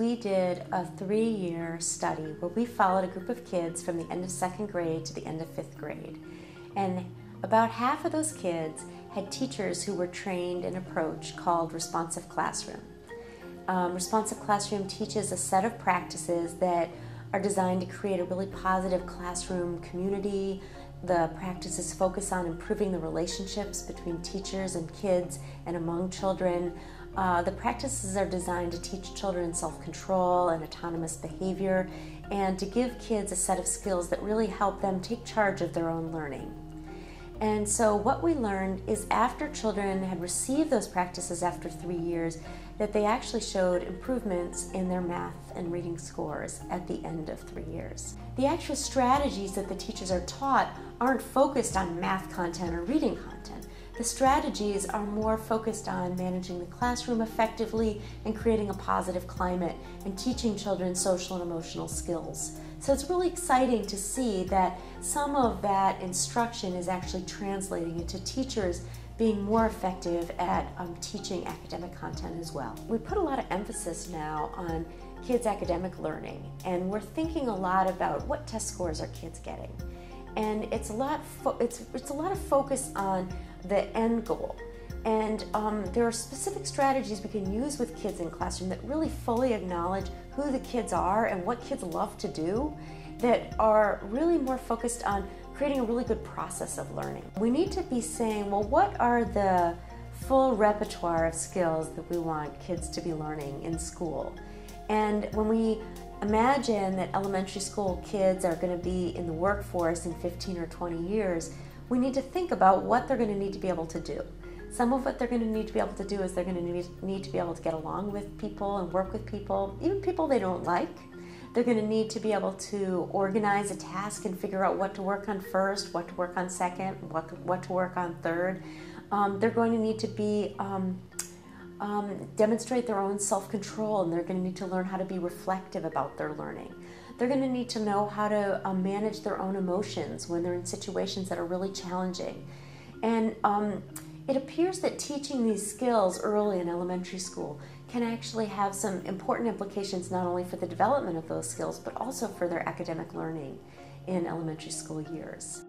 We did a three year study where we followed a group of kids from the end of second grade to the end of fifth grade. And about half of those kids had teachers who were trained in approach called responsive classroom. Um, responsive classroom teaches a set of practices that are designed to create a really positive classroom community. The practices focus on improving the relationships between teachers and kids and among children. Uh, the practices are designed to teach children self control and autonomous behavior and to give kids a set of skills that really help them take charge of their own learning. And so, what we learned is after children had received those practices after three years, that they actually showed improvements in their math and reading scores at the end of three years. The actual strategies that the teachers are taught aren't focused on math content or reading content. The strategies are more focused on managing the classroom effectively and creating a positive climate and teaching children social and emotional skills. So it's really exciting to see that some of that instruction is actually translating into teachers being more effective at um, teaching academic content as well. We put a lot of emphasis now on kids' academic learning, and we're thinking a lot about what test scores are kids getting. And it's a lot, it's, it's a lot of focus on the end goal. And um, there are specific strategies we can use with kids in classroom that really fully acknowledge who the kids are and what kids love to do that are really more focused on creating a really good process of learning. We need to be saying, well, what are the full repertoire of skills that we want kids to be learning in school? And when we imagine that elementary school kids are going to be in the workforce in 15 or 20 years, we need to think about what they're going to need to be able to do. Some of what they're going to need to be able to do is they're going to need to be able to get along with people and work with people, even people they don't like. They're going to need to be able to organize a task and figure out what to work on first, what to work on second, what what to work on third. Um, they're going to need to be um, um, demonstrate their own self-control, and they're going to need to learn how to be reflective about their learning. They're going to need to know how to uh, manage their own emotions when they're in situations that are really challenging. And um, it appears that teaching these skills early in elementary school can actually have some important implications not only for the development of those skills, but also for their academic learning in elementary school years.